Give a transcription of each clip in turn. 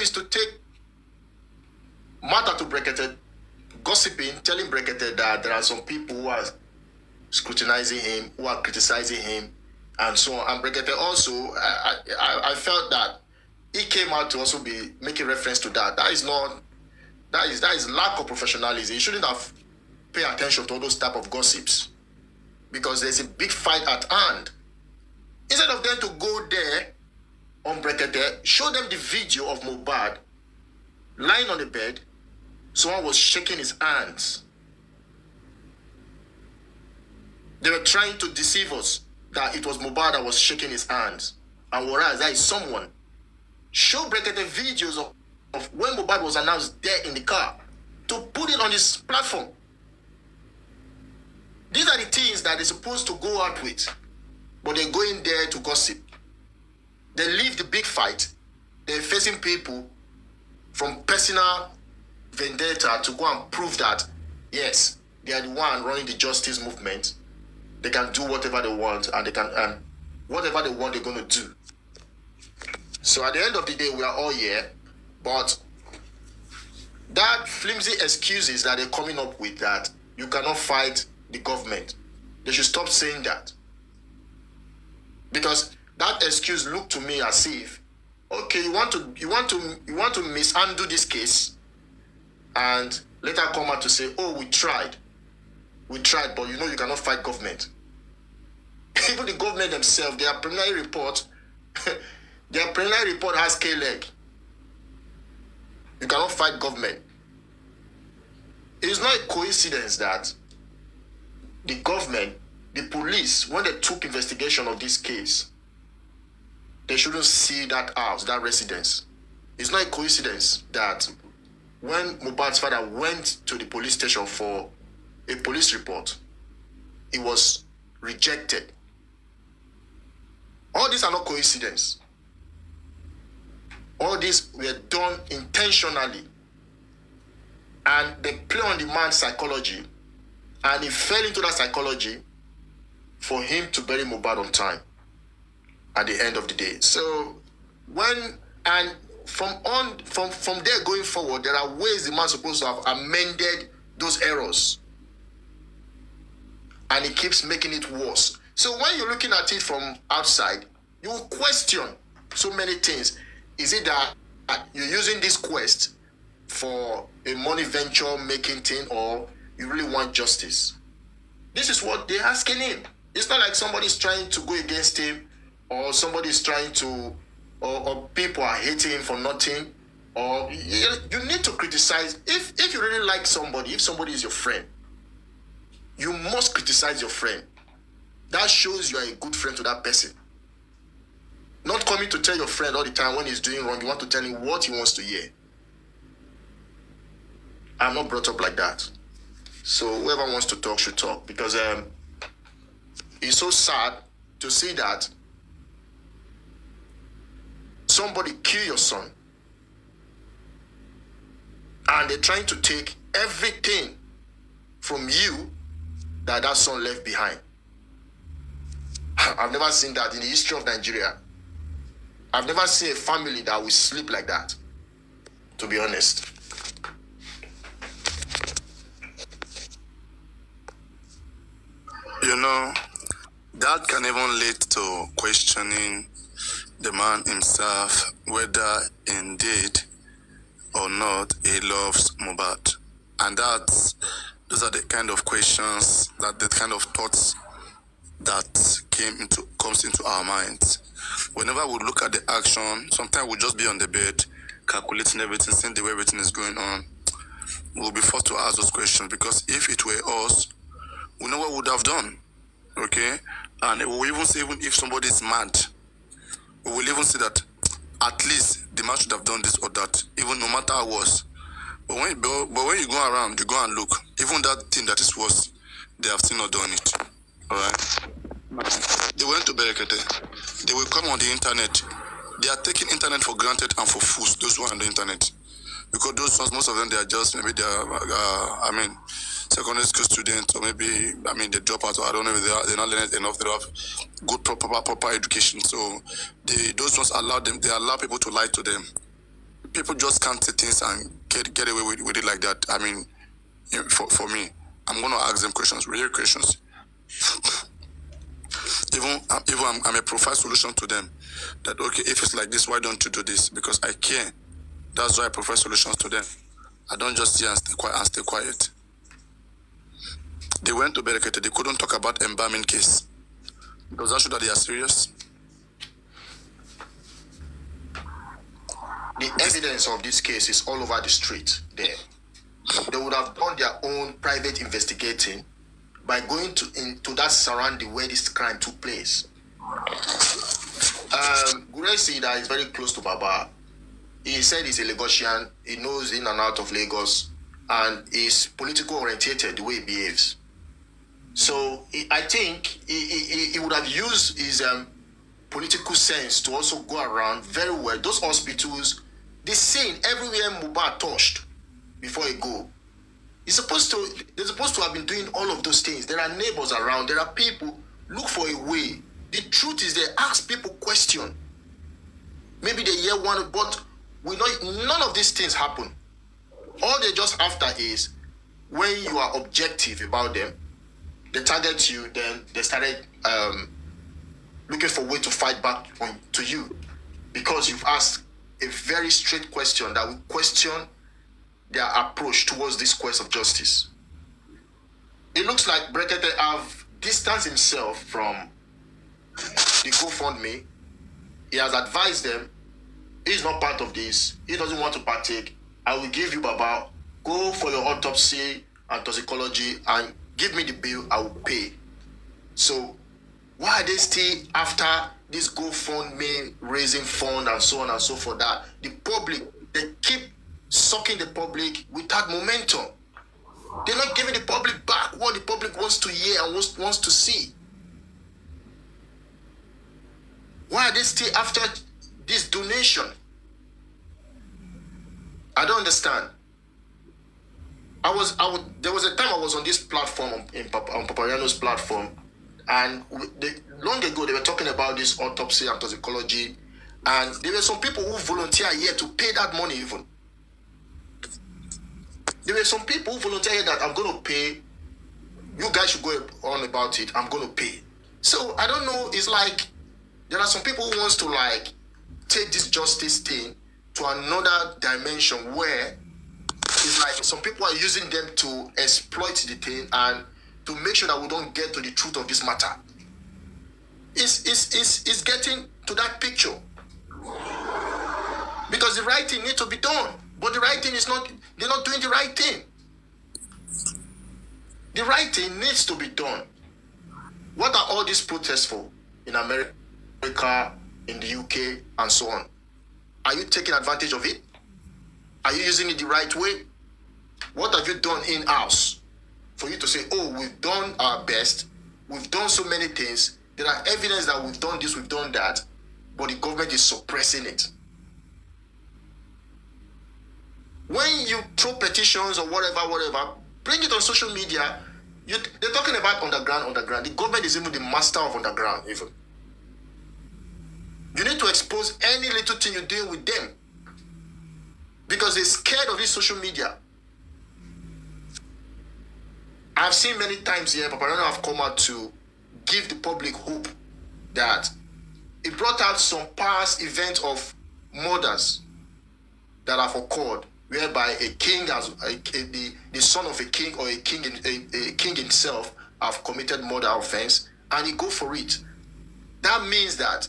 is to take matter to Brekete, gossiping, telling Brekete that there are some people who are scrutinizing him, who are criticizing him, and so on. And Brekete also, I, I, I felt that he came out to also be making reference to that. That is not, that is that is lack of professionalism. He shouldn't have paid attention to all those type of gossips because there's a big fight at hand. Instead of them to go there on Brekete, show them the video of Mohbad lying on the bed. Someone was shaking his hands. They were trying to deceive us that it was Mohbad that was shaking his hands. And whereas that is someone. Show Brekete videos of, of when Mohbad was announced dead in the car to put it on this platform. These are the things that they're supposed to go out with, but they're going there to gossip. They leave the big fight. They're facing people from personal vendetta to go and prove that, yes, they are the one running the justice movement. They can do whatever they want, and they can, and whatever they want, they're going to do. So at the end of the day, we are all here, but that flimsy excuses that they're coming up with that you cannot fight the government. They should stop saying that. Because that excuse looked to me as if, okay, you want to you want to you want to misundo this case and later come out to say, oh, we tried. We tried, but you know you cannot fight government. Even the government themselves, their preliminary report, their preliminary report has K leg. You cannot fight government. It's not a coincidence that the government, the police, when they took investigation of this case, they shouldn't see that house, that residence. It's not a coincidence that when Mohbad's father went to the police station for a police report, it was rejected. All these are not coincidence. All these were done intentionally. And they play on the man's psychology and he fell into that psychology for him to bury Mohbad on time at the end of the day. So when and from on from from there going forward, there are ways the man supposed to have amended those errors. And he keeps making it worse. So when you're looking at it from outside, you question so many things. Is it that you're using this quest for a money venture making thing or you really want justice. This is what they're asking him. It's not like somebody's trying to go against him or somebody's trying to, or, or people are hating him for nothing. Or you, you need to criticize. If, if you really like somebody, if somebody is your friend, you must criticize your friend. That shows you are a good friend to that person. Not coming to tell your friend all the time when he's doing wrong, you want to tell him what he wants to hear. I'm not brought up like that. So whoever wants to talk should talk because um, it's so sad to see that somebody kill your son and they're trying to take everything from you that that son left behind. I've never seen that in the history of Nigeria. I've never seen a family that will sleep like that, to be honest. You know, that can even lead to questioning the man himself whether indeed or not he loves Mohbad. And that's those are the kind of questions that the kind of thoughts that came into comes into our minds. Whenever we look at the action, sometimes we'll just be on the bed, calculating everything, seeing the way everything is going on. We'll be forced to ask those questions because if it were us, we know what we would have done. Okay? And we even say, even if somebody is mad, we will even say that at least the man should have done this or that, even no matter how worse. But when, but, when you go around, you go and look, even that thing that is worse, they have still not done it. Alright? They went to Berekete. They will come on the internet. They are taking internet for granted and for fools, those who are on the internet. Because those ones, most of them, they are just, maybe they are, uh, I mean, secondary school students, or maybe I mean they drop out, or I don't know if they are they're not learning enough. They have good proper proper education. So they those ones allow them they allow people to lie to them. people just can't say things and get get away with, with it like that. I mean, for for me, I'm gonna ask them questions, real questions. even um, even I'm, I'm a profile solution to them. That okay, if it's like this, why don't you do this? Because I care. That's why I provide solutions to them. I don't just sit and stay quiet and stay quiet. They went to Brekete, they couldn't talk about embalming case. Does that show that they are serious? The evidence of this case is all over the street there. They would have done their own private investigating by going to into that surrounding where this crime took place. Um, Guresi that is very close to Baba. He said he's a Lagosian. He knows in and out of Lagos, and is politically orientated the way he behaves. So I think he, he, he would have used his um, political sense to also go around very well. Those hospitals, the scene everywhere Mubarak touched before he go. He's supposed to. They're supposed to have been doing all of those things. There are neighbors around. There are people. Look for a way. The truth is, they ask people question. Maybe they hear one, but we know none of these things happen. All they're just after is when you are objective about them, they target you, then they started um, looking for way to fight back on, to you because you've asked a very straight question that will question their approach towards this quest of justice. It looks like Brekete have distanced himself from the GoFundMe. He has advised them he's not part of this. He doesn't want to partake. I will give you Baba. Go for your autopsy and toxicology and give me the bill. I will pay. So why are they still after this GoFundMe raising fund and so on and so forth? That the public they keep sucking the public without momentum. They're not giving the public back what the public wants to hear and wants, wants to see. Why are they still after this donation? I don't understand. I was, I would, there was a time I was on this platform in on platform, and they, long ago they were talking about this autopsy and toxicology, and there were some people who volunteer here to pay that money even. There were some people who volunteered that I'm going to pay. You guys should go on about it. I'm going to pay. So I don't know. It's like there are some people who wants to like take this justice thing to another dimension where it's like some people are using them to exploit the thing and to make sure that we don't get to the truth of this matter. It's, it's, it's, it's getting to that picture. Because the right thing needs to be done. But the right thing is not, they're not doing the right thing. The right thing needs to be done. What are all these protests for in America, in the UK, and so on? Are you taking advantage of it? Are you using it the right way? What have you done in house for you to say, oh, we've done our best, we've done so many things, there are evidence that we've done this, we've done that, but the government is suppressing it? when you throw petitions or whatever, whatever, bring it on social media. You, they're talking about underground, underground. The government is even the master of underground, even. You need to expose any little thing you're doing with them because they're scared of this social media. I've seen many times here, Papa Paparano have come out to give the public hope that it brought out some past events of murders that have occurred whereby a king has a, a, the, the son of a king or a king a, a king himself have committed murder offense and he go for it. That means that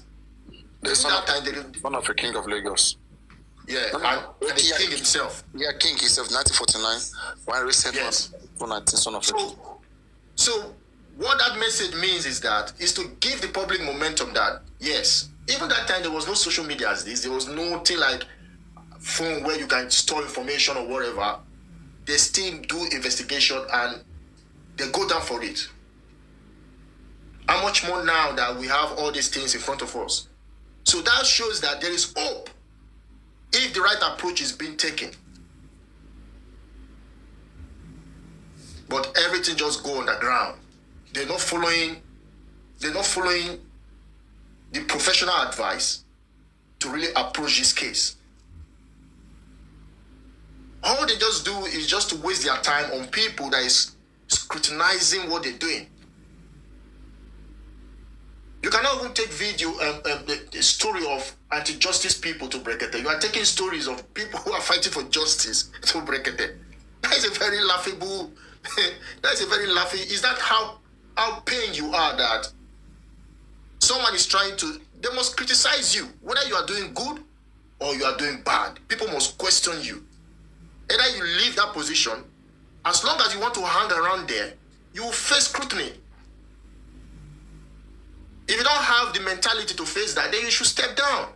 the son, that of, time, they, son of a king of Lagos. Yeah, no, and, and the king himself. Yeah, king himself, 1949. One recent yes. one, 19, son of so, so what that message means is that is to give the public momentum that yes, even that time there was no social media as this. There was nothing like phone where you can store information or whatever, they still do investigation and they go down for it. How much more now that we have all these things in front of us? So that shows that there is hope if the right approach is being taken. But everything just go on the ground. They're not following. They're not following the professional advice to really approach this case. All they just do is just to waste their time on people that is scrutinizing what they're doing. You cannot even take video um, um, the, story of anti-justice people to Brekete. You are taking stories of people who are fighting for justice to Brekete. That is a very laughable. that is a very laughing. Is that how how pained you are that someone is trying to? They must criticize you whether you are doing good or you are doing bad. People must question you. Either you leave that position, as long as you want to hang around there, you will face scrutiny. If you don't have the mentality to face that, then you should step down.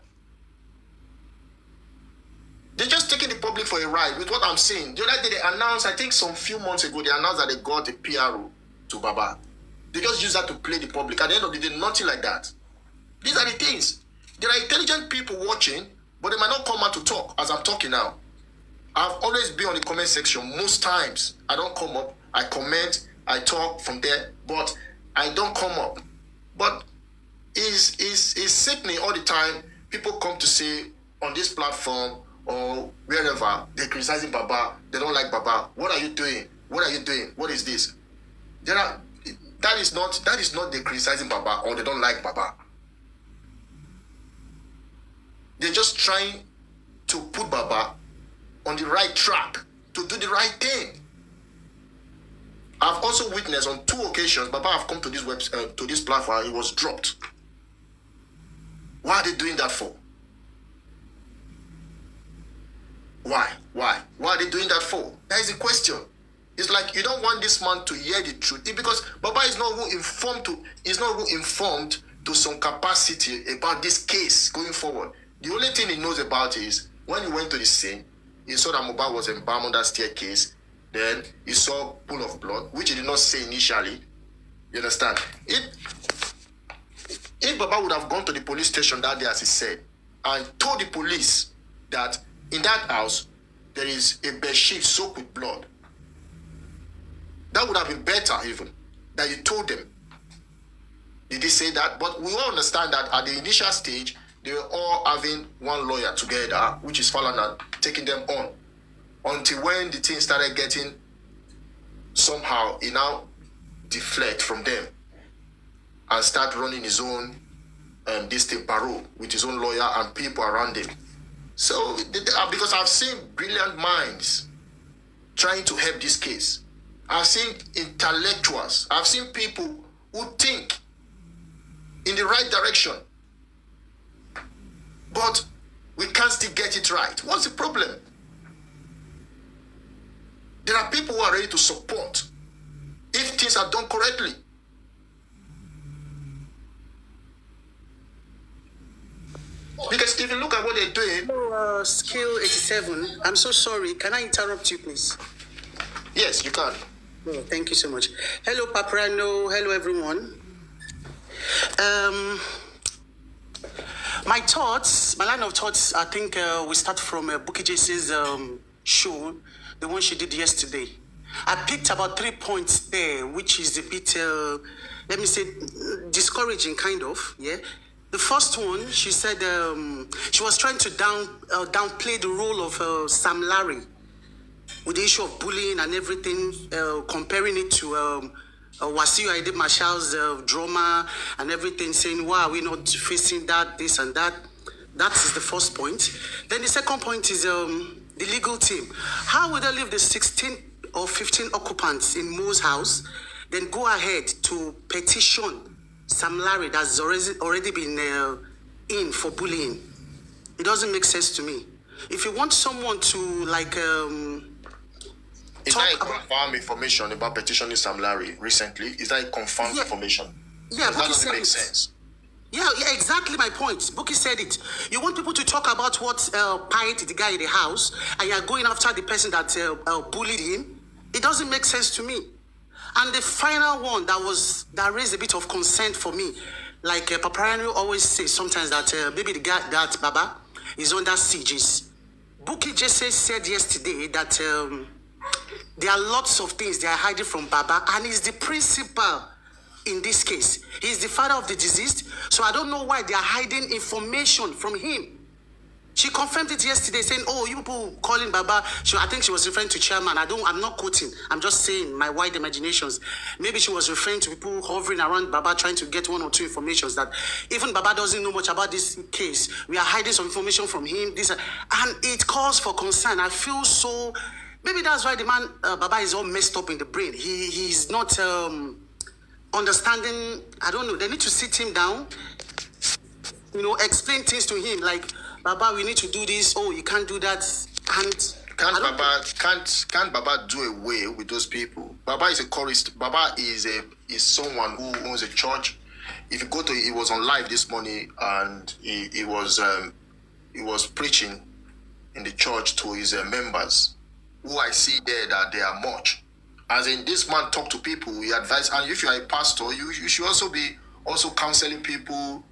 They're just taking the public for a ride with what I'm saying. The other day they announced, I think some few months ago, they announced that they got a PRO to Baba. They just use that to play the public. At the end of the day, nothing like that. These are the things. There are intelligent people watching, but they might not come out to talk as I'm talking now. I've always been on the comment section most times. I don't come up, I comment, I talk from there, but I don't come up. But is is is sickening all the time. People come to say on this platform or wherever they're criticizing Baba. They don't like Baba. What are you doing? What are you doing? What is this? There are that is not that is not they criticizing Baba or they don't like Baba. They're just trying to put Baba on the right track to do the right thing. I've also witnessed on two occasions Baba have come to this web uh, to this platform. He was dropped. Why are they doing that for? Why? Why? Why are they doing that for? That is the question. It's like you don't want this man to hear the truth because Baba is not even informed to is not even informed to some capacity about this case going forward. The only thing he knows about is when he went to the scene, he saw that Mohbad was embalmed on that staircase. Then he saw pool of blood, which he did not say initially. You understand? It if Baba would have gone to the police station that day, as he said, and told the police that in that house there is a bed sheet soaked with blood, that would have been better even that you told them. Did he say that? But we all understand that at the initial stage, they were all having one lawyer together, which is Falana, taking them on. Until when the thing started getting somehow, he now deflect from them and start running his own um, this thing with his own lawyer and people around him. So uh, because I've seen brilliant minds trying to help this case. I've seen intellectuals. I've seen people who think in the right direction. But we can't still get it right. What's the problem? There are people who are ready to support if things are done correctly. Because if you look at what they're doing. Uh, skill 87, I'm so sorry. Can I interrupt you, please? Yes, you can. Oh, thank you so much. Hello, Paprano. Hello, everyone. Um, my thoughts, my line of thoughts, I think uh, we start from uh, Buki JC's um, show, the one she did yesterday. I picked about three points there, which is a bit, uh, let me say, discouraging, kind of. Yeah. The first one, she said um, she was trying to down uh, downplay the role of uh, Sam Larry with the issue of bullying and everything, uh, comparing it to um, uh, Wasiu Ayinde Marshall's uh, drama and everything, saying, why are we not facing that, this and that? That is the first point. Then the second point is um, the legal team. How would they leave the 16 or 15 occupants in Mo's house, then go ahead to petition Sam Larry that's already already been uh, in for bullying. It doesn't make sense to me. If you want someone to like um, is that a confirmed information about petitioning Sam Larry recently? Is that a confirmed yeah, information? Yeah, that doesn't make it. sense. Yeah, yeah, exactly my point. Buki said it. You want people to talk about what uh, piety the guy in the house, and you're going after the person that uh, uh, bullied him. It doesn't make sense to me. And the final one that was that raised a bit of concern for me, like uh, always says sometimes that uh, maybe the guy that Baba is under sieges. Buki Jesse said yesterday that um, there are lots of things they are hiding from Baba, and he's the principal in this case. He's the father of the deceased, so I don't know why they are hiding information from him. She confirmed it yesterday, saying, "Oh, you people calling Baba." She, I think she was referring to chairman. I don't. I'm not quoting. I'm just saying my wide imaginations. Maybe she was referring to people hovering around Baba, trying to get one or two informations that even Baba doesn't know much about this case. We are hiding some information from him. This and it calls for concern. I feel so. Maybe that's why the man uh, Baba is all messed up in the brain. He he's not um, understanding. I don't know. They need to sit him down. You know, explain things to him like Baba, we need to do this. Oh, you can't do that. And can't Baba can't can't Baba do away with those people? Baba is a chorist. Baba is a is someone who owns a church. If you go to, he was on live this morning and he, he was um, he was preaching in the church to his uh, members, who I see there that they are much. As in, this man talk to people, he advise, and if you are a pastor, you, you should also be also counseling people,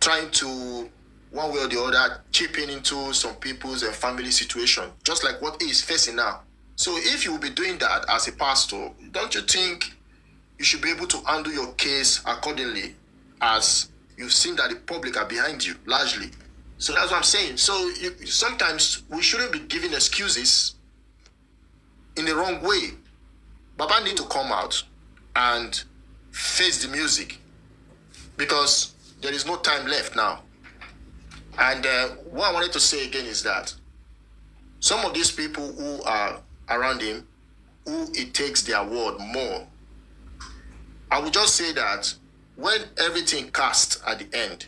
trying to one way or the other chipping into some people's uh, family situation, just like what he is facing now. So if you will be doing that as a pastor, don't you think you should be able to handle your case accordingly as you've seen that the public are behind you largely. So that's what I'm saying. So you, sometimes we shouldn't be giving excuses in the wrong way. Baba need to come out and face the music because there is no time left now. And uh, what I wanted to say again is that some of these people who are around him, who it takes their word more, I would just say that when everything cast at the end,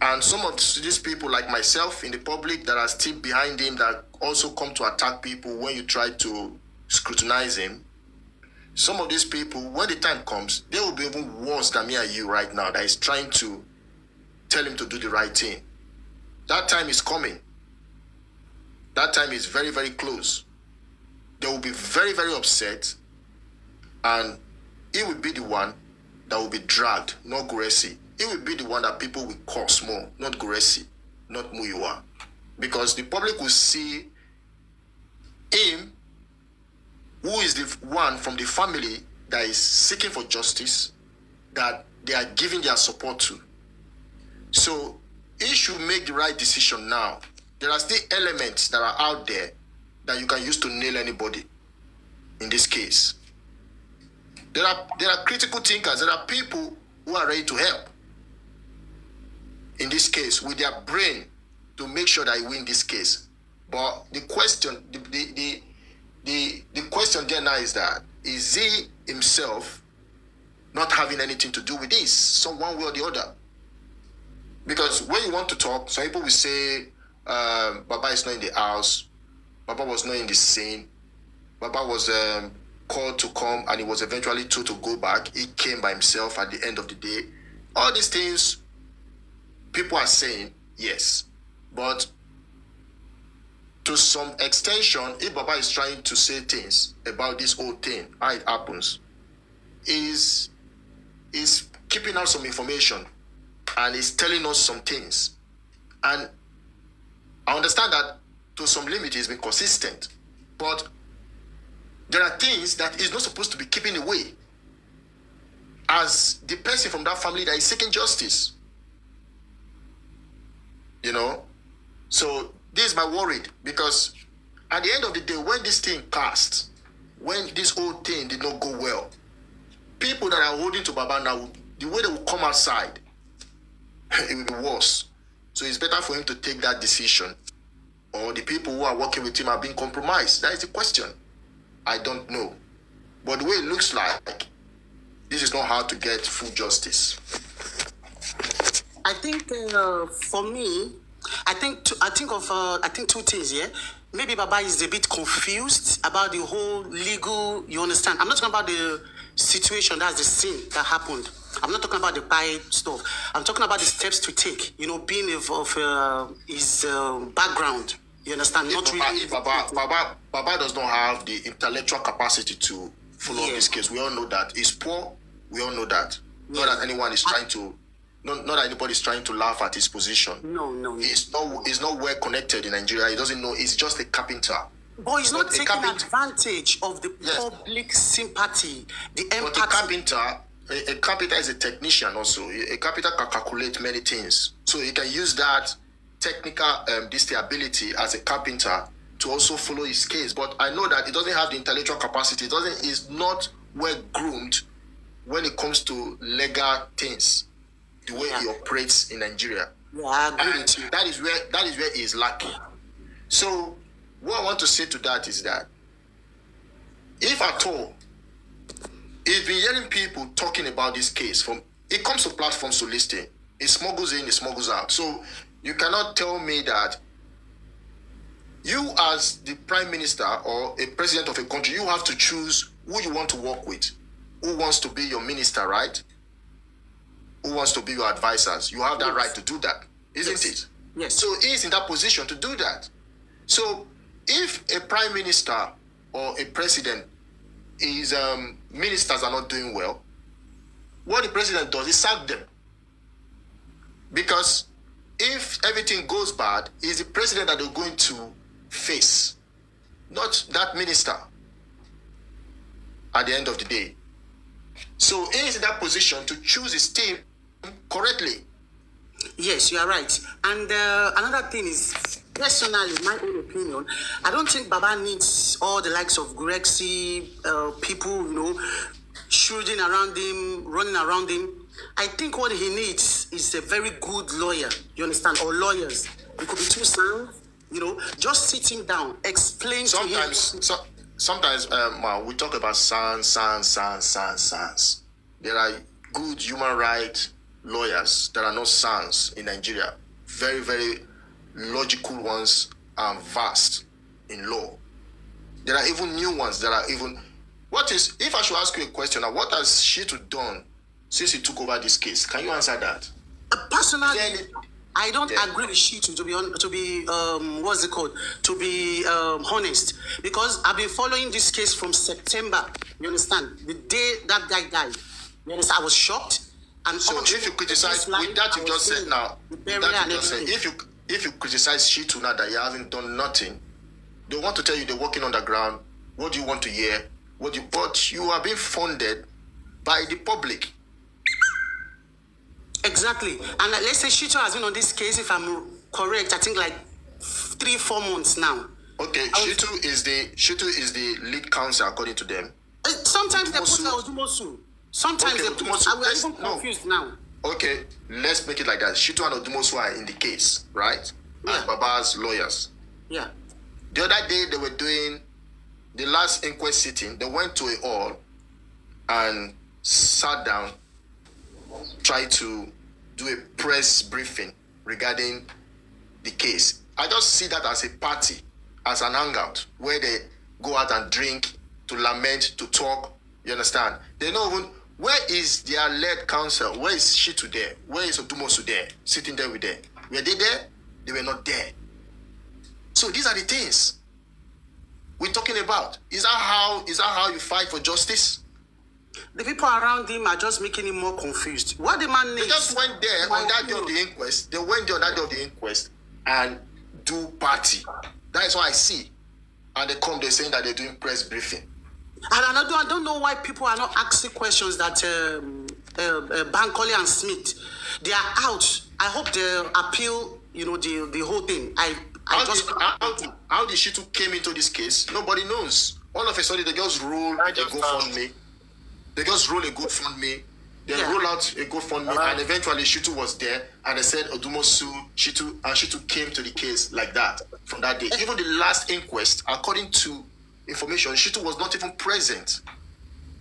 and some of these people like myself in the public that are still behind him that also come to attack people when you try to scrutinize him, some of these people, when the time comes, they will be even worse than me and you right now that is trying to tell him to do the right thing. That time is coming. That time is very, very close. They will be very, very upset, and he will be the one that will be dragged, not Guresi. He will be the one that people will curse more, not Guresi, not Muyiwa. Because the public will see him, who is the one from the family that is seeking for justice, that they are giving their support to. So he should make the right decision now. There are still elements that are out there that you can use to nail anybody in this case. There are there are critical thinkers, there are people who are ready to help. In this case, with their brain to make sure that I win this case. But the question, the, the, the, the, the question there now is that is he himself not having anything to do with this, some one way or the other? Because when you want to talk, some people will say, um, Baba is not in the house, Baba was not in the scene, Baba was um, called to come and he was eventually told to go back. He came by himself at the end of the day. All these things people are saying, yes. But to some extension, if Baba is trying to say things about this whole thing, how it happens, is is keeping out some information and is telling us some things. And I understand that to some limit he's been consistent, but there are things that he's not supposed to be keeping away as the person from that family that is seeking justice. You know? So this is my worry because at the end of the day, when this thing passed, when this whole thing did not go well, people that are holding to Baba now, the way they will come outside it will be worse. So it's better for him to take that decision. Or the people who are working with him are being compromised. That is the question. I don't know. But the way it looks like, this is not how to get full justice. I think uh, for me, I think I think of uh, I think two things. Yeah, maybe Baba is a bit confused about the whole legal. You understand? I'm not talking about the situation. That's the scene that happened. I'm not talking about the pie stuff. I'm talking about the steps to take. You know, being of, of uh, his uh, background. You understand? If not Baba, really. Baba, Baba, Baba does not have the intellectual capacity to follow Yeah. this case. We all know that. He's poor. We all know that. Not Yeah. that anyone is trying to, not, not that anybody is trying to laugh at his position. No, no, no. He's not, he's not well connected in Nigeria. He doesn't know. He's just a carpenter. But he's not But taking advantage of the Yes. public sympathy, the But a carpenter, a, a carpenter is a technician also. A, carpenter can calculate many things. So he can use that technical um, this ability as a carpenter to also follow his case. But I know that he doesn't have the intellectual capacity. It doesn't. Is not well groomed when it comes to legal things. The way he Yeah. operates in Nigeria. Yeah, I agree And that is where that is where he is lacking. So what I want to say to that is that if at all he's been hearing people talking about this case from it comes to platforms to listen. It smuggles in, it smuggles out. So you cannot tell me that you as the prime minister or a president of a country, you have to choose who you want to work with. Who wants to be your minister, right? Who wants to be your advisors? You have that Yes. right to do that, isn't Yes. it? Yes. So he is in that position to do that. So if a prime minister or a president, his um, ministers are not doing well, what the president does is sack them. Because if everything goes bad, it's the president that they're going to face, not that minister at the end of the day. So he is in that position to choose his team correctly. Yes, you are right. And uh, another thing is, personally, my own opinion, I don't think Baba needs all the likes of Grexy, uh, people, you know, shooting around him, running around him. I think what he needs is a very good lawyer, you understand, or lawyers. It could be two sons, you know, just sit him down, explain to him. sometimes so, sometimes um, we talk about sans sans sans sans sans there are good human rights lawyers that are not sans in nigeria very very logical ones and vast in law there are even new ones that are even what is if i should ask you a question now what has shittu done since he took over this case can you answer that Uh, personally, I don't Yeah. agree with Shittu to be on, to be um, what's it called to be um, honest because I've been following this case from September. You understand? The day that guy died, you understand? I was shocked. And So if you criticize with that you just said now, with that you just said, if you if you criticize Shittu now that he hasn't done nothing, they want to tell you they're working underground. What do you want to hear? What you, but you are being funded by the public. Exactly. And let's say Shittu has been on this case, if I'm correct, I think like three, four months now. Okay, was- Shittu is the Shittu is the lead counsel according to them. Uh, Sometimes they put. Sometimes Okay, they put. I'm, let's- even no. confused now. Okay, let's make it like that. Shittu and Odumosu are in the case, right? As Yeah. Baba's lawyers. Yeah. The other day they were doing the last inquest sitting. They went to a hall and sat down, tried to do a press briefing regarding the case. I just see that as a party, as an hangout where they go out and drink, to lament, to talk. You understand? They not even where is their led counsel? Where is Shitu there? Where is Odumosu there? Sitting there with them. Were they there? They were not there. So these are the things we're talking about. Is that how is that how you fight for justice? The people around him are just making him more confused. What the man They needs. just went there My on that day of the inquest. They went there on that day of the inquest and do party. That is what I see. And they come, they're saying that they're doing press briefing. And I don't, I don't know why people are not asking questions that um, uh, uh, Bankole and Smith, they are out. I hope they appeal, you know, the the whole thing. I, I How just did, how, how did Shittu came into this case? Nobody knows. All of a sudden, they just roll a just GoFundMe. They just roll a GoFundMe. They Yeah. roll out a GoFundMe, and eventually Shittu was there, and they said Odumosu, Shittu, and Shittu came to the case like that from that day. Even the last inquest, according to information, Shitu was not even present.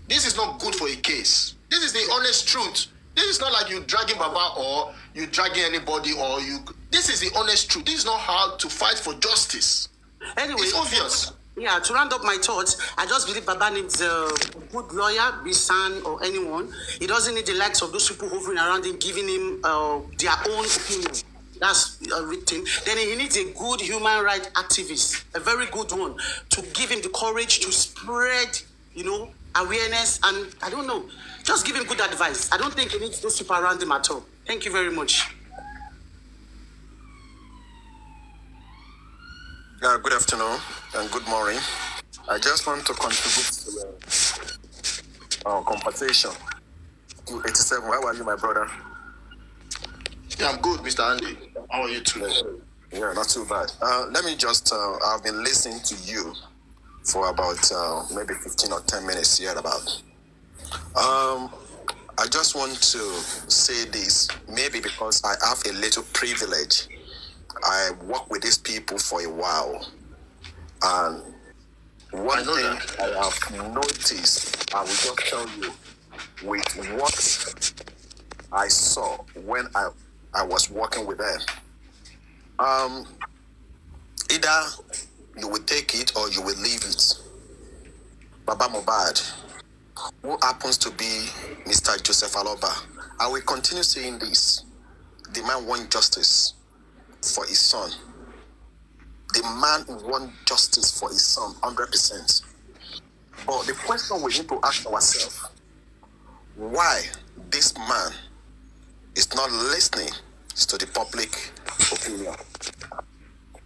This is not good for a case. This is the honest truth. This is not like you dragging Baba or you dragging anybody or you. This is the honest truth. This is not how to fight for justice. anyway. It's obvious. Yeah, to round up my thoughts, I just believe Baba needs a good lawyer, Bisan or anyone. He doesn't need the likes of those people hovering around him, giving him uh, their own opinion. That's written. Then he needs a good human rights activist, a very good one, to give him the courage to spread, you know, awareness. And I don't know, just give him good advice. I don't think he needs those people around him at all. Thank you very much. Yeah, good afternoon and good morning. I just want to contribute to uh, conversation. 87, how are you, my brother? Yeah, I'm good, Mr. Andy. How are you today? Yeah, not too bad. Uh, let me just, uh, I've been listening to you for about uh, maybe 15 or 10 minutes here about. Um, I just want to say this, maybe because I have a little privilege. I work with these people for a while. And one I thing that. I have noticed, I will just tell you, with what I saw when I, I was working with them. Um, either you will take it or you will leave it. Baba Mohbad, who happens to be Mr. Joseph Aloba, I will continue saying this. The man want justice for his son. The man want justice for his son, 100%. But the question we need to ask ourselves, why this man is not listening to the public opinion?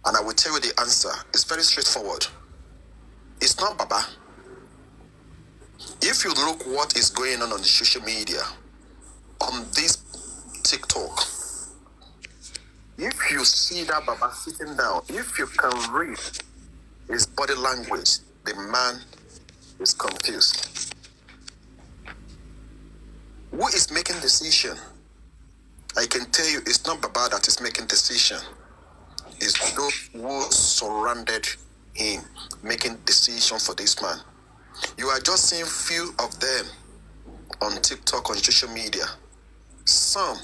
And I will tell you the answer. It's very straightforward. It's not Baba. If you look what is going on on the social media, on this TikTok, if you see that Baba sitting down, if you can read his body language, the man is confused. Who is making decision? I can tell you it's not Baba that is making decision. It's those who surrounded him making decision for this man. You are just seeing few of them on TikTok, on social media. Some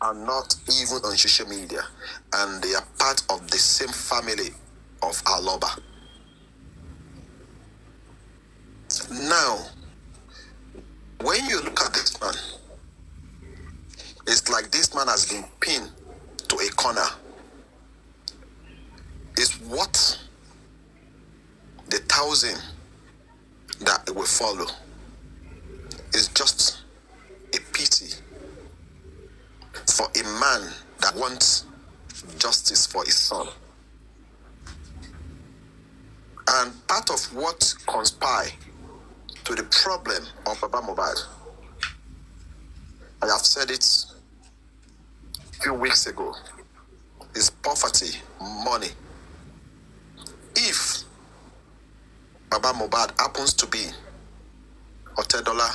are not even on social media, and they are part of the same family of Aloba. Now, when you look at this man, it's like this man has been pinned to a corner. It's what the thousand that will follow is just a pity for a man that wants justice for his son. And part of what conspire to the problem of Baba Mohbad, I have said it few weeks ago, is poverty, money. If Baba Mohbad happens to be Otedola,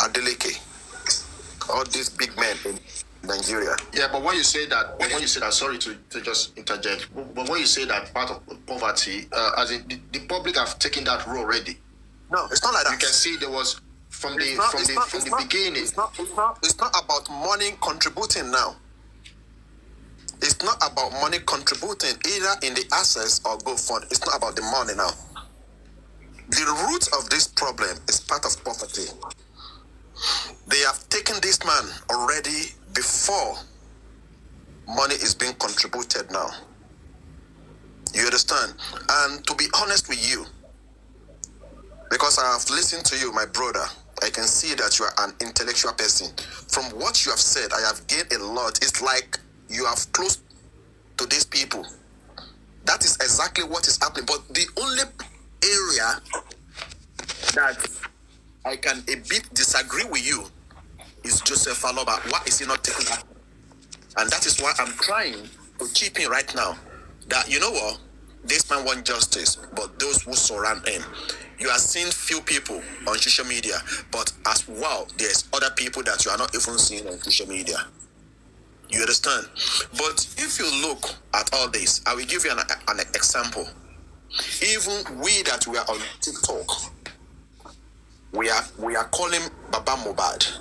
Adeleke, all these big men in Nigeria, Yeah, but when you say that, when you say that, sorry to, to just interject, but, but when you say that part of poverty, uh, as in the, the public have taken that role already. no, it's not like that. You can see there was from the not- from the not- from the not- beginning. It's not, it's, not, it's not about money contributing now. It's not about money contributing either in the assets or go fund. It's not about the money now. The root of this problem is part of poverty. They have taken this man already before money is being contributed now. You understand? And to be honest with you, because I have listened to you, my brother. I can see that you are an intellectual person. From what you have said, I have gained a lot. It's like you have close to these people. That is exactly what is happening. But the only area that I can a bit disagree with you is Joseph Aloba. Why is he not taking that? And that is why I'm trying to chip in right now that you know what? This man wants justice, but those who surround him. You are seeing few people on social media, but as well, there's other people that you are not even seeing on social media. You understand? But if you look at all this, I will give you an, an example. Even we that we are on TikTok, we are we are calling Baba Mohbad.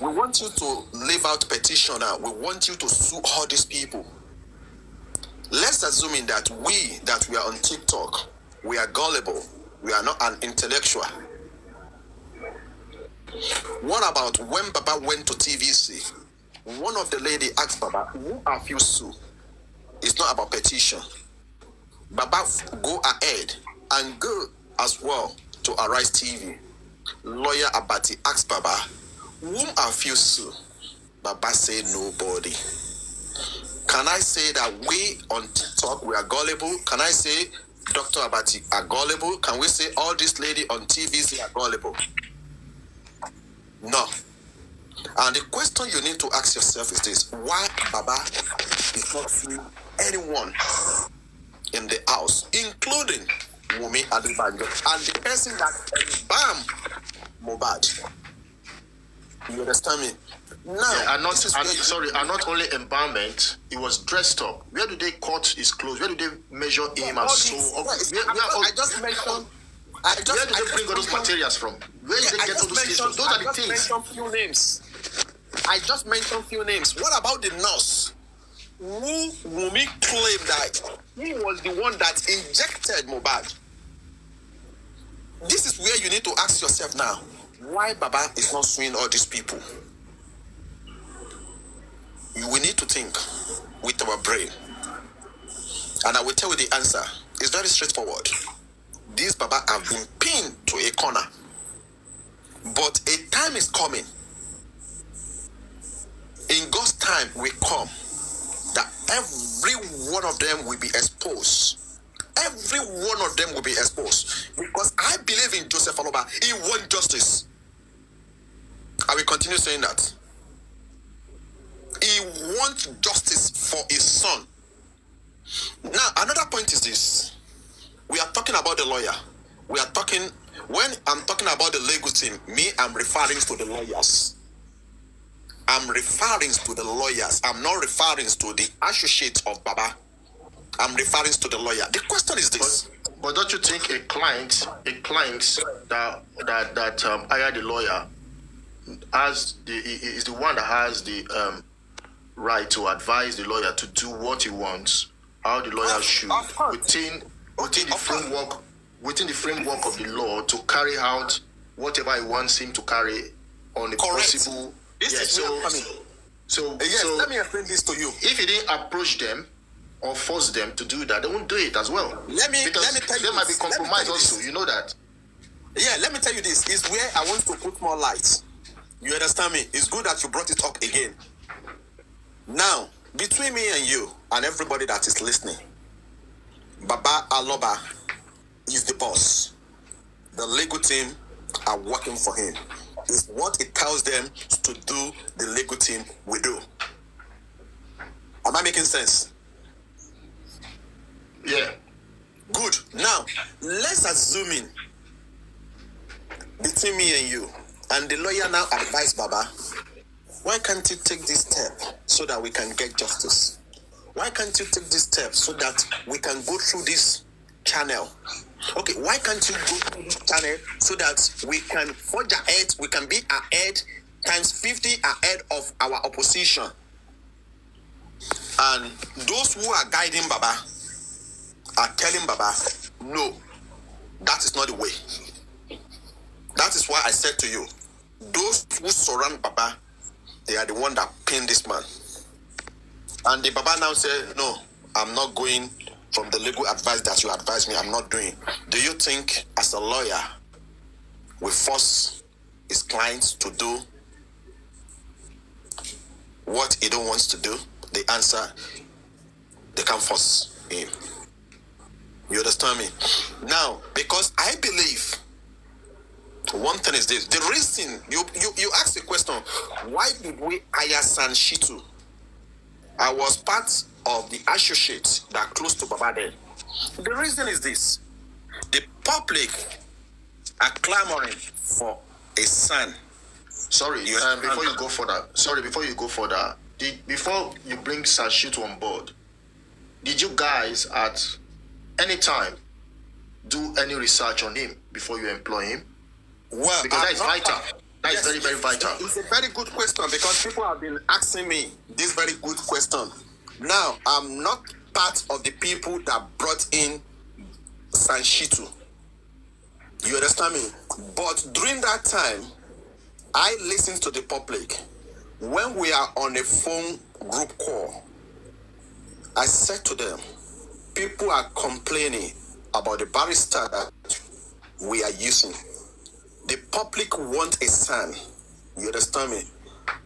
We want you to leave out petitioner. We want you to sue all these people. Let's assuming that we that we are on TikTok, we are gullible. We are not an intellectual. What about when Baba went to TVC? One of the lady asked Baba, "Who have you sue?" It's not about petition. Baba, go ahead and go as well to Arise TV. Lawyer Abati asked Baba, whom have you sue? Baba said nobody. Can I say that we on TikTok we are gullible? Can I say Dr. Abati are gullible? Can we say all these lady on TVC are gullible? No. And the question you need to ask yourself is this why Baba is not seeing anyone in the house, including Wunmi Adebanjo and the person that bam Mohbad. You understand me? Now, Yeah, and not and, sorry, and not only embalmment, he was dressed up. Where do they cut his clothes? Where do they measure him all and up? Where, where, all- I just mentioned. I just, where do they bring all those materials from? Where do Yeah, they get all just those things from? Those are I the just things. mentioned few names. I just mentioned few names. What about the nurse who Wunmi claimed that he was the one that injected Mohbad? This is where you need to ask yourself now: Why Baba is not suing all these people? We need to think with our brain, and I will tell you the answer. It's very straightforward. These Baba have been pinned to a corner. But a time is coming. In God's time will come that every one of them will be exposed. Every one of them will be exposed. Because I believe in Joseph Aloba. He wants justice. I will continue saying that. He wants justice for his son. Now, another point is this. We are talking about the lawyer. We are talking, when I'm talking about the legal team, me, I'm referring to the lawyers. I'm referring to the lawyers. I'm not referring to the associate of Baba. I'm referring to the lawyer. The question is this. But, but don't you think a client, a client that that that um, hired the lawyer, has the is the one that has the um, right to advise the lawyer to do what he wants, how the lawyer should within within the framework within the framework of the law to carry out whatever he wants him to carry on the Correct. possible. This yeah, is so, coming. so uh, Yes, so let me explain this to you. if he didn't approach them or force them to do that, they won't do it as well. Let me- because let me tell you they might be this. Let me tell compromised you also. You know that. Yeah, let me tell you this. Is where I want to put more light. You understand me? It's good that you brought it up again. Now, between me and you and everybody that is listening, Baba Aloba is the boss. The legal team are working for him. It's what it tells them to do, the legal team will do. Am I making sense? Yeah. Good. Now, let's assume in between me and you, and the lawyer now advised Baba, why can't you take this step so that we can get justice? Why can't you take this step so that we can go through this channel? Okay, why can't you go through this channel so that we can forge ahead, we can be ahead times 50 ahead of our opposition? And those who are guiding Baba are telling Baba, no, that is not the way. That is why I said to you, those who surround Baba, they are the one that pinned this man. And the Baba now said, no, I'm not going from the legal advice that you advise me, I'm not doing. Do you think, as a lawyer, we force his clients to do what he don't wants to do? The answer, they can force him. You understand me? Now, because I believe one thing is this: the reason you you you asked the question, why did we hire SAN Shittu? I was part of the associate that close to Baba then. The reason is this: the public are clamoring for a son. Sorry. You um, before you go further. Sorry. Before you go further. Did before you bring SAN Shittu on board, did you guys at any time do any research on him before you employ him? Well, Because that is vital. That is Yes, very, very vital. It's a very good question because people have been asking me this very good question. Now, I'm not part of the people that brought in SAN Shittu. You understand me? But during that time, I listened to the public. When we are on a phone group call, I said to them, people are complaining about the barrister that we are using the public want a son. You understand me?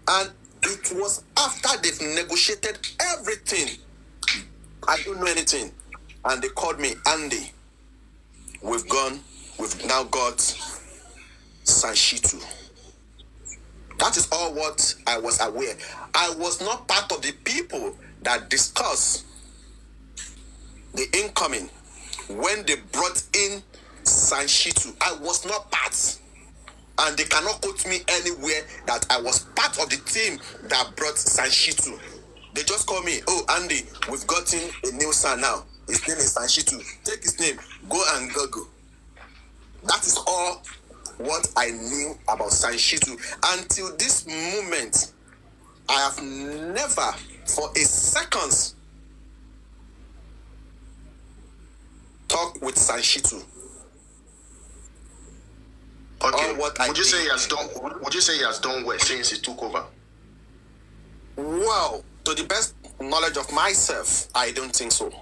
And it was after they've negotiated everything. I don't know anything. And they called me Andy. We've gone, we've now got SAN Shittu. That is all what I was aware. I was not part of the people that discussed the incoming when they brought in SAN Shittu. I was not part. And they cannot quote me anywhere that I was part of the team that brought SAN Shittu. They just call me, oh, Andy, we've gotten a new son now. His name is SAN Shittu. Take his name, go and Google. That is all what I knew about SAN Shittu. Until this moment, I have never, for a second, talked with SAN Shittu. Okay. All what I would you say he has done? Would you say he has done well since he took over? Well, to the best knowledge of myself, I don't think so.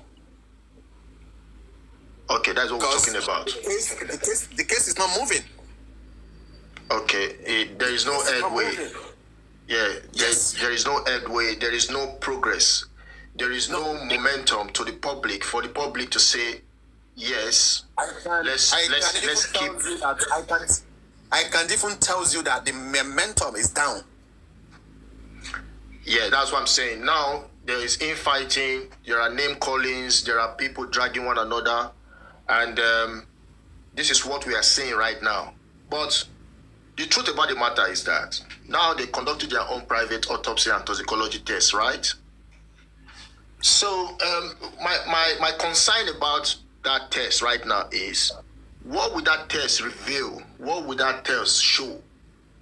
Okay, that's what we're talking about. The case, the, case, the case is not moving. Okay, eh, there is no headway. Yeah, there, Yes. there is no headway. There is no progress. There is no momentum to the public for the public to say, yes, I can, Let's- I let's- let's keep- that I can, I can even tell you that the momentum is down. Yeah, that's what I'm saying. Now there is infighting, there are name callings, there are people dragging one another, and um, this is what we are seeing right now. But the truth about the matter is that now they conducted their own private autopsy and toxicology tests, right? So um, my, my my concern about that test right now is what would that test reveal? What would that tell show?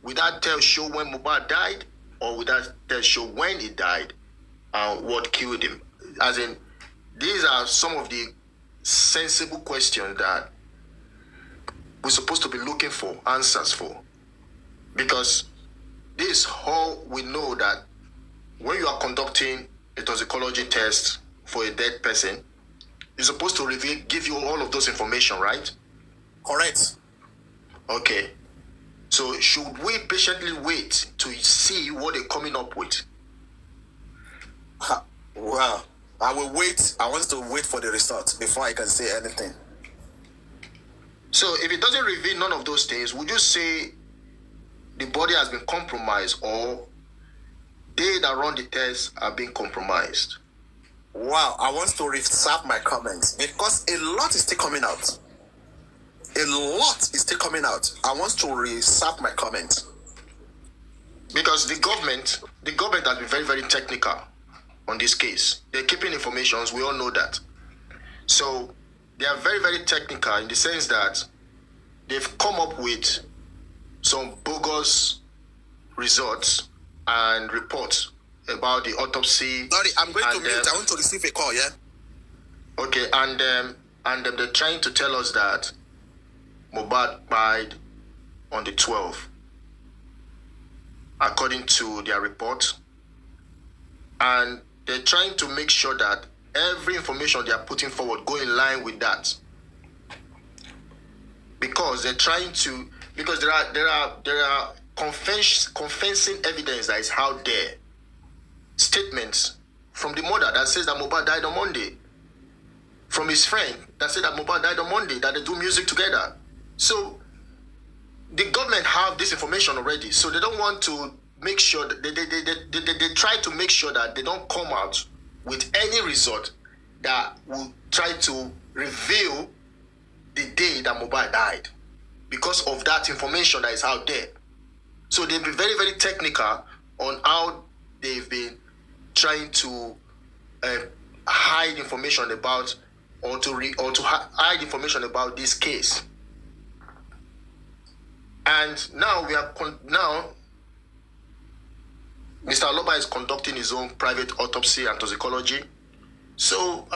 Would that tell show when Mubarak died, or would that tell show when he died and what killed him? As in, these are some of the sensible questions that we're supposed to be looking for answers for. Because this how we know that when you are conducting a toxicology test for a dead person, it's supposed to reveal, give you all of those information, right? Correct. Okay. So should we patiently wait to see what they're coming up with? Ha, Well, I will wait. I want to wait for the results before I can say anything. So if it doesn't reveal none of those things, would you say the body has been compromised or they that run the test are being compromised? Wow, I want to reserve my comments because a lot is still coming out. A lot is still coming out. I want to reserve my comment. Because the government, the government has been very, very technical on this case. They're keeping informations, we all know that. So they are very, very technical in the sense that they've come up with some bogus results and reports about the autopsy. Sorry, I'm going to and, mute. uh, I want to receive a call, yeah? Okay, and um, and um, they're trying to tell us that Mohbad died on the 12th, according to their report. And they're trying to make sure that every information they are putting forward go in line with that. Because they're trying to, because there are there are there are confess, confessing evidence that is out there, statements from the mother that says that Mohbad died on Monday from his friend that said that Mohbad died on Monday, that they do music together. So the government have this information already, so they don't want to make sure that they, they, they, they, they, they try to make sure that they don't come out with any result that will try to reveal the day that Mohbad died because of that information that is out there. So they've been very, very technical on how they've been trying to uh, hide information about or to re, or to hide information about this case. And now we are con- now Mr. Aloba is conducting his own private autopsy and toxicology. So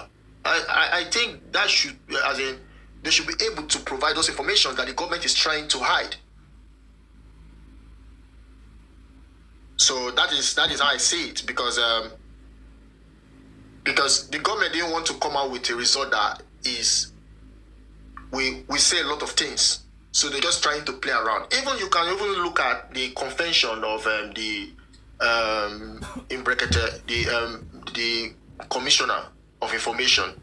I, I, I think that should as in they should be able to provide those information that the government is trying to hide. So that is that is how I see it because um, because the government didn't want to come out with a result that is we we say a lot of things so they're just trying to play around. Even you can even look at the convention of um, the um, in bracket the um, the commissioner of information.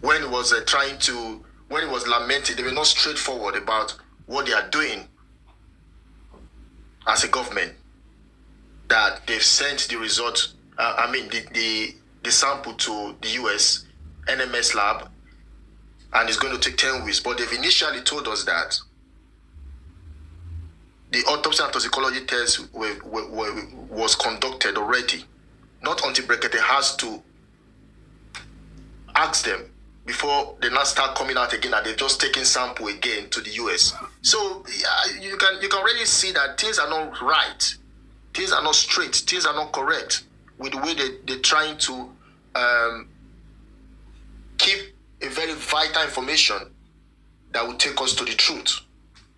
When it was uh, trying to when it was lamented they were not straightforward about what they are doing as a government. That they've sent the result, uh, I mean, the, the, the sample to the US NMS lab and it's going to take 10 weeks. But they've initially told us that the autopsy and toxicology test were, were, were, was conducted already. Not until Brekete has to ask them before they now start coming out again and they're just taking sample again to the US. So yeah, you can you can really see that things are not right, things are not straight, things are not correct with the way they, they're trying to um, keep a very vital information that will take us to the truth.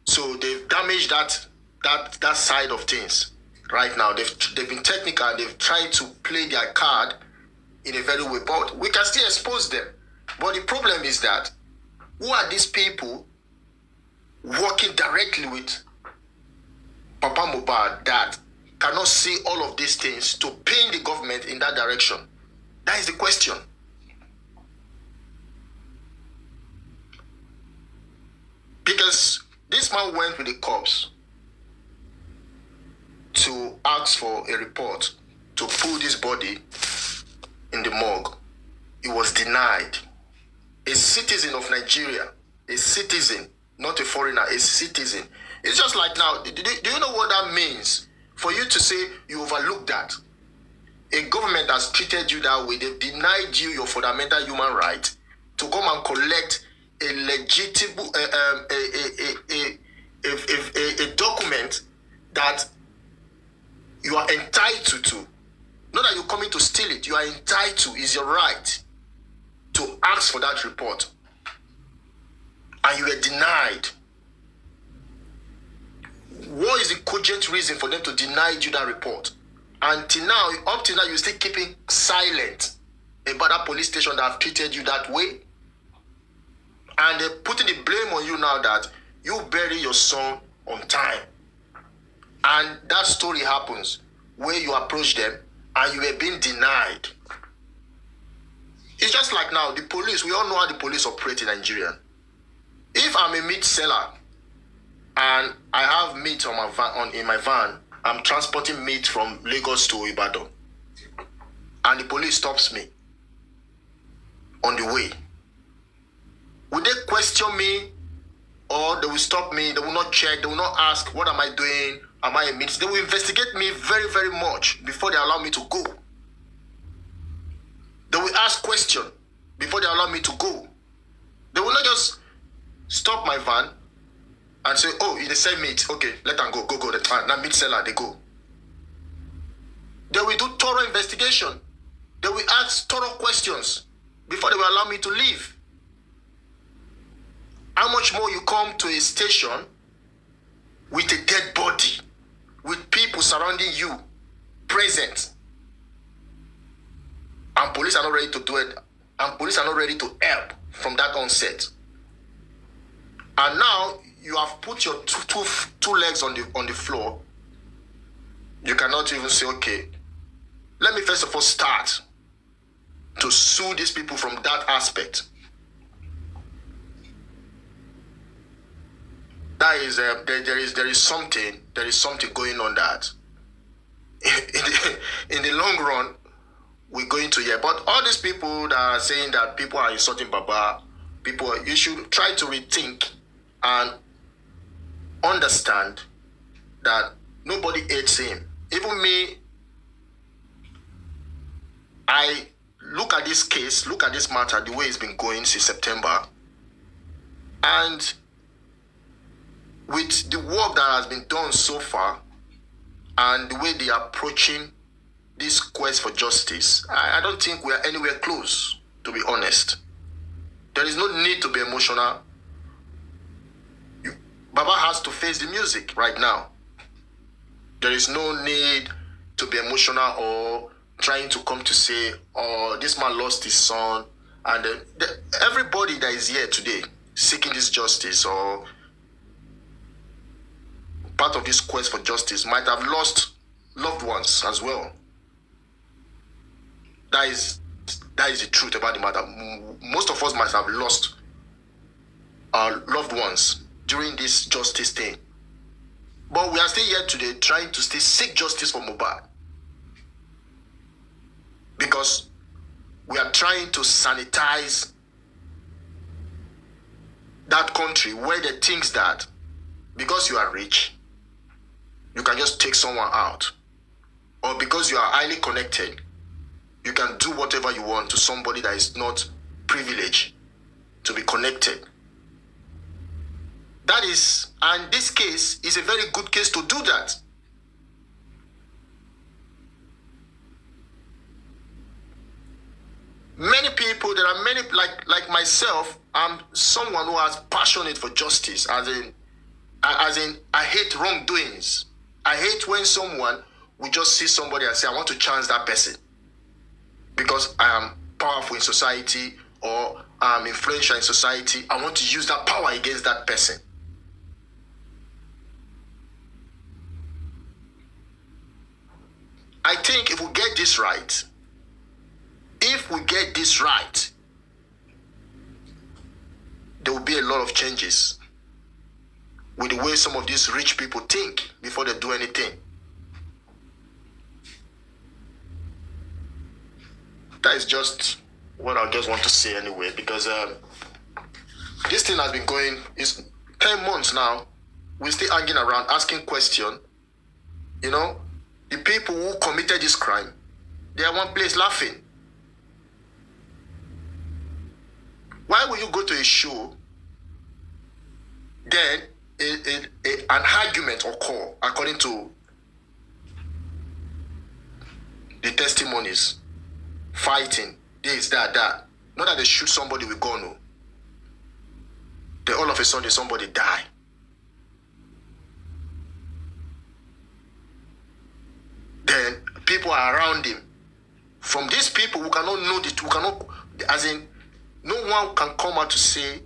So they've damaged that that that side of things right now. They've they've been technical. They've tried to play their card in a very way, but we can still expose them. But the problem is that who are these people working directly with Papa Mohbad that cannot see all of these things to pin the government in that direction? That is the question. Because this man went with the cops to ask for a report to put this body in the morgue. It was denied. A citizen of Nigeria, a citizen, not a foreigner, a citizen. It's just like now, do, do you know what that means? For you to say you overlooked that. A government has treated you that way, they've denied you your fundamental human right to come and collect a legitimate, uh, um, a, a, a, a, a, document that you are entitled to. Not that you're coming to steal it, you are entitled to, is your right to ask for that report. And you were denied. What is the cogent reason for them to deny you that report? Until now, up till now, you're still keeping silent about that police station that have treated you that way. And they're putting the blame on you now that you bury your son on time. And that story happens where you approach them and you were being denied. It's just like now, the police, we all know how the police operate in Nigeria. If I'm a meat seller and I have meat on my van, on, in my van, I'm transporting meat from Lagos to Ibadan, and the police stops me on the way, would they question me or they will stop me? They will not check, they will not ask, What am I doing? am I a minister? They will investigate me very, very much before they allow me to go. They will ask question before they allow me to go. They will not just stop my van and say, "Oh, you the same meat. Okay, let them go. Go, go. The uh, now meat seller, they go." They will do thorough investigation. They will ask thorough questions before they will allow me to leave. How much more you come to a station with a dead body? with people surrounding you present and police are not ready to do it and police are not ready to help from that onset and now you have put your two, two, two legs on the on the floor you cannot even say okay let me first of all start to sue these people from that aspect that is uh, there, there is there is something there is something going on that in the, in the long run we're going to hear. But all these people that are saying that people are insulting baba people you should try to rethink and understand that nobody hates him. Even me i look at this case look at this matter the way it's been going since september and with the work that has been done so far and the way they are approaching this quest for justice, I, I don't think we are anywhere close, to be honest. There is no need to be emotional. You, Baba has to face the music right now. There is no need to be emotional or trying to come to say, oh, this man lost his son. And uh, the, everybody that is here today seeking this justice or part of this quest for justice might have lost loved ones as well. That is that is the truth about the matter. Most of us might have lost our loved ones during this justice thing. But we are still here today trying to still seek justice for Mohbad. Because we are trying to sanitize that country where they think that because you are rich, you can just take someone out. Or because you are highly connected, you can do whatever you want to somebody that is not privileged to be connected. That is, and this case is a very good case to do that. Many people, there are many like like myself. I'm someone who has passionate for justice, as in, as in, I hate wrongdoings. I hate when someone will just see somebody and say, "I want to chance that person," because I am powerful in society or I'm influential in society. I want to use that power against that person. I think if we get this right, if we get this right, there will be a lot of changes with the way some of these rich people think before they do anything. That is just what I just want to say anyway, because um, this thing has been going is ten months now. We're still hanging around asking question. You know, the people who committed this crime, they are one place laughing. Why will you go to a show? Then a, a, a, an argument occur according to the testimonies, fighting, this, that, that. Not that they shoot somebody with gun. No. Then all of a sudden somebody die. Then people are around him. From these people who cannot know the who cannot as in no one can come out to say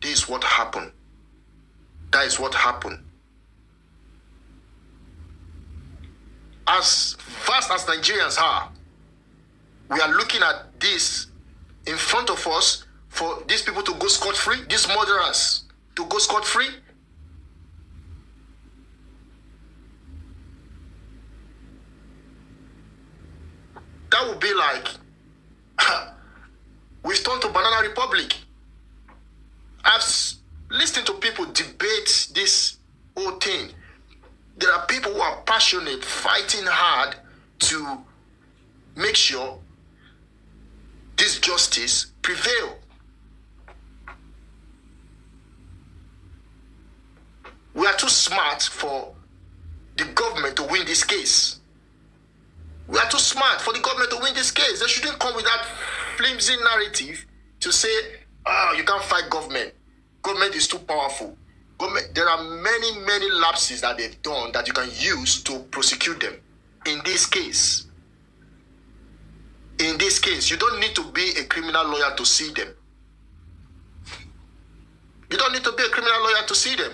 this is what happened. That is what happened. As vast as Nigerians are, we are looking at this in front of us for these people to go scot free, these murderers to go scot free. That would be like we've turned to Banana Republic. I've listened to people debate this whole thing. There are people who are passionate, fighting hard to make sure this justice prevail. We are too smart for the government to win this case. We are too smart for the government to win this case. They shouldn't come with that flimsy narrative to say, oh, you can't fight government. Government is too powerful. Government, there are many, many lapses that they've done that you can use to prosecute them. In this case, in this case, you don't need to be a criminal lawyer to see them. You don't need to be a criminal lawyer to see them.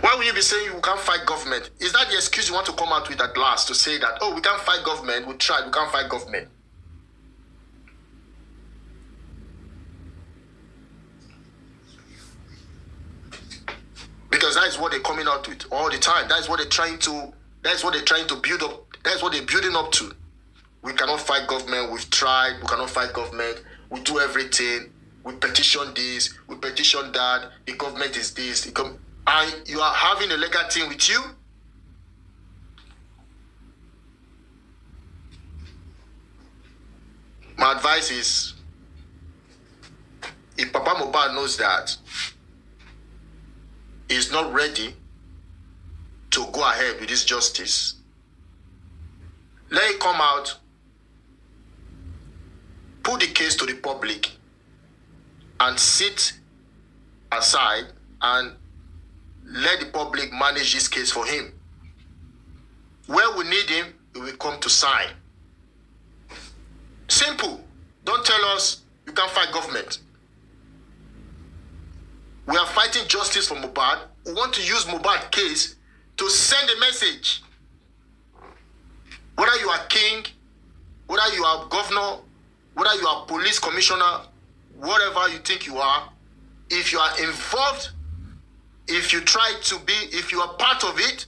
Why will you be saying you can't fight government? Is that the excuse you want to come out with at last to say that, oh, we can't fight government, we tried, we can't fight government? Because that is what they're coming out with all the time. That is what they're trying to, that's what they're trying to build up, that's what they're building up to. We cannot fight government, we've tried, we cannot fight government, we do everything, we petition this, we petition that, the government is this, the government and you are having a legal team with you, my advice is if Papa Mohbad knows that he's not ready to go ahead with this justice, let it come out, put the case to the public, and sit aside and let the public manage this case for him. Where we need him, he will come to sign. Simple. Don't tell us you can't fight government. We are fighting justice for Mubad. We want to use Mubad case to send a message. Whether you are king, whether you are governor, whether you are police commissioner, whatever you think you are, if you are involved, if you try to be, if you are part of it,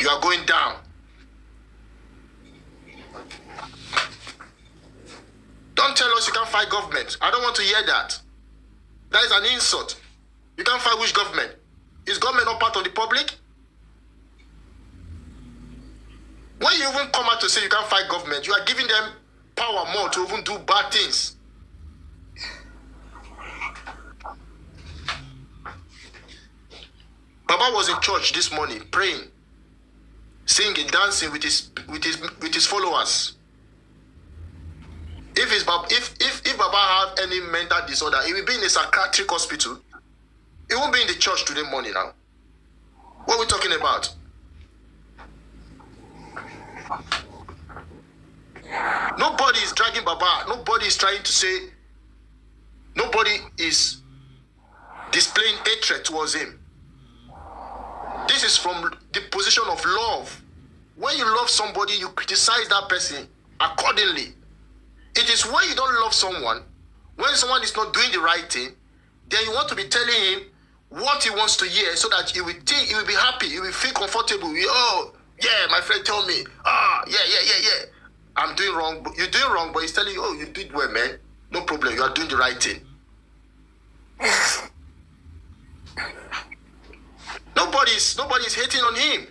you are going down. Don't tell us you can't fight government. I don't want to hear that. That is an insult. You can't fight which government? Is government not part of the public? When you even come out to say you can't fight government, you are giving them power more to even do bad things. Baba was in church this morning praying, singing, dancing with his with his with his followers. If his if if if Baba have any mental disorder, he will be in a psychiatric hospital. He won't be in the church today morning now. What are we talking about? Nobody is dragging Baba. Nobody is trying to say. Nobody is displaying hatred towards him. This is from the position of love. When you love somebody, you criticize that person accordingly. It is when you don't love someone, when someone is not doing the right thing, then you want to be telling him what he wants to hear so that he will think, he will be happy, he will feel comfortable. oh, yeah, my friend told me, ah, yeah, yeah, yeah, yeah. I'm doing wrong. You're doing wrong, but he's telling you, oh, you did well, man. No problem. You are doing the right thing. nobody's nobody's hating on him.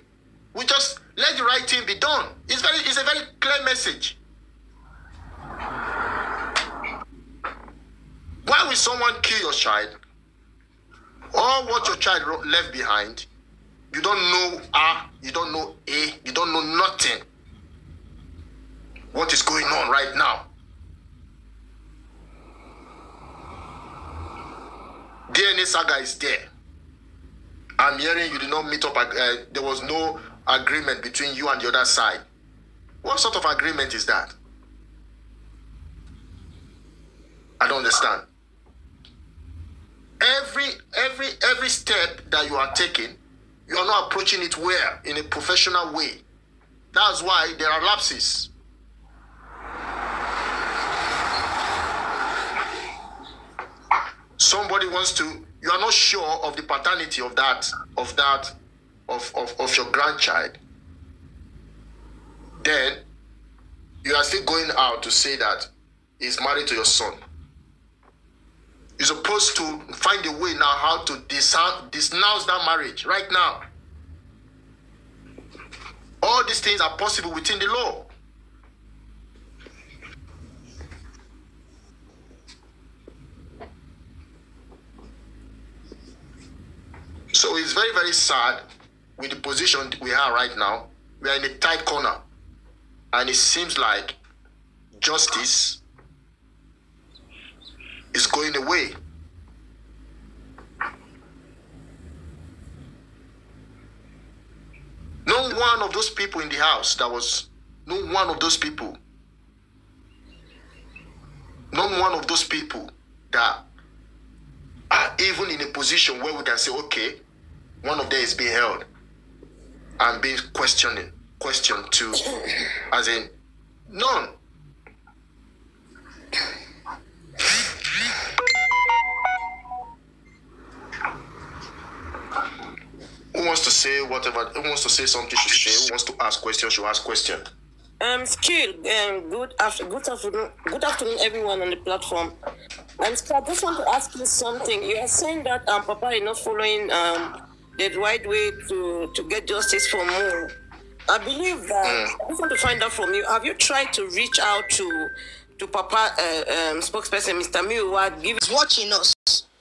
We just let the right thing be done. It's very it's a very clear message. Why will someone kill your child? Or what your child left behind? You don't know A, you don't know A, you don't know nothing what is going on right now. DNA saga is there. I'm hearing you did not meet up, uh, there was no agreement between you and the other side. What sort of agreement is that? I don't understand. Every every every step that you are taking, you are not approaching it well in a professional way. That's why there are lapses. somebody wants to you are not sure of the paternity of that of that of, of, of your grandchild. Then you are still going out to say that he's married to your son. You're supposed to find a way now how to denounce that marriage right now. All these things are possible within the law So it's very, very sad with the position we are right now. We are in a tight corner. And it seems like justice is going away. No one of those people in the house that was, no one of those people, no one of those people that are even in a position where we can say, okay, one of them is being held and being questioning, questioned to, as in, none. Who wants to say whatever? Who wants to say something? Should say. Who wants to ask questions? Should ask question. Um, skill. Um, good after, good afternoon, good afternoon, everyone on the platform. Um, Scott, I just want to ask you something. You are saying that um, Papa is not following um the right way to, to get justice for more. I believe that mm. I just want to find out from you. Have you tried to reach out to to Papa uh, um, spokesperson Mr. Miwa? Give watching us.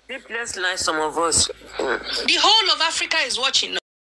Let's lie some of us. The whole of Africa is watching